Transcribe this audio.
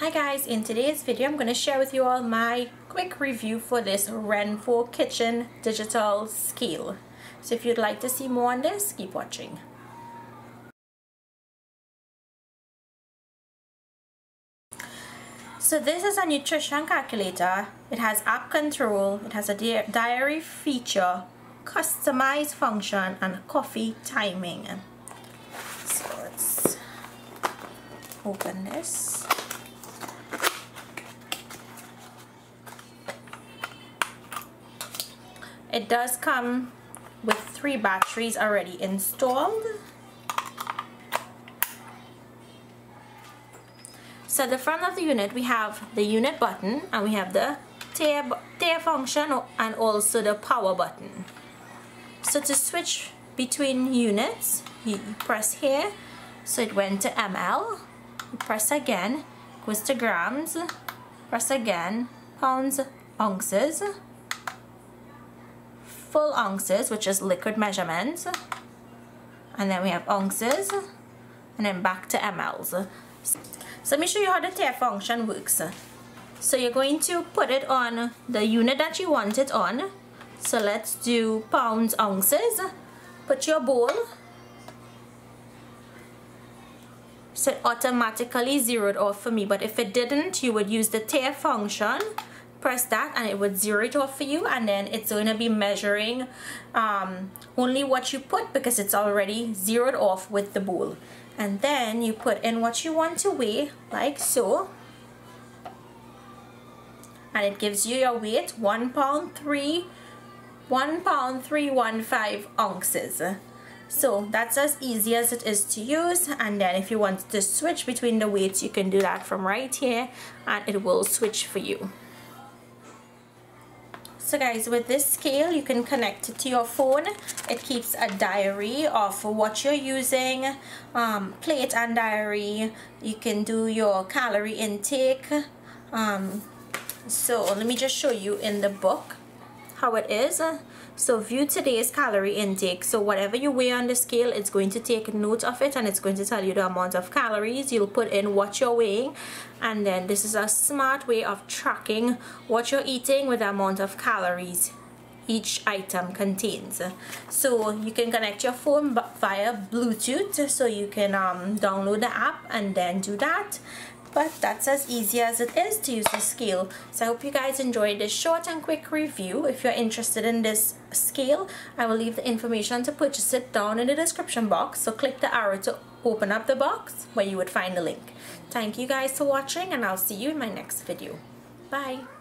Hi guys, in today's video I'm going to share with you all my quick review for this Renpho Kitchen Digital Scale. So if you'd like to see more on this, keep watching. So this is a nutrition calculator. It has app control, it has a diary feature, customized function, and coffee timing. So let's open this. It does come with three batteries already installed. So at the front of the unit we have the unit button and we have the tear, tare function and also the power button. So to switch between units you press here. So it went to ml you press again. Goes to grams. Press again. Pounds. Ounces full ounces, which is liquid measurements. And then we have ounces, and then back to mLs. So let me show you how the tare function works. So you're going to put it on the unit that you want it on. So let's do pounds, ounces. Put your bowl. So it automatically zeroed off for me, but if it didn't, you would use the tare function press that and it would zero it off for you and then it's going to be measuring um, only what you put because it's already zeroed off with the bowl. And then you put in what you want to weigh like so. And it gives you your weight one pound three one pound three one five ounces. So that's as easy as it is to use. And then if you want to switch between the weights you can do that from right here and it will switch for you so guys, with this scale, you can connect it to your phone. It keeps a diary of what you're using, um, plate and diary. You can do your calorie intake. Um, so let me just show you in the book how it is. So view today's calorie intake. So whatever you weigh on the scale, it's going to take note of it and it's going to tell you the amount of calories. You'll put in what you're weighing and then this is a smart way of tracking what you're eating with the amount of calories each item contains so you can connect your phone via bluetooth so you can um, download the app and then do that but that's as easy as it is to use the scale. So I hope you guys enjoyed this short and quick review. If you're interested in this scale I will leave the information to purchase it down in the description box. So click the arrow to open up the box where you would find the link. Thank you guys for watching and I'll see you in my next video. Bye